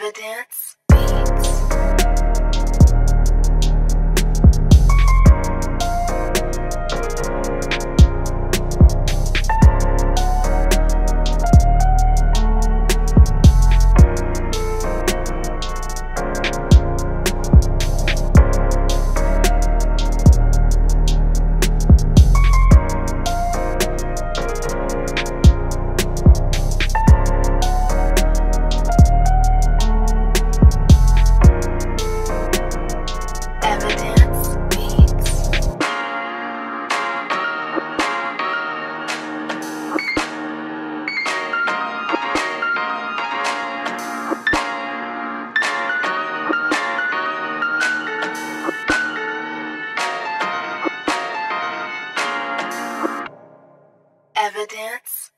Evidence Beats. evidence?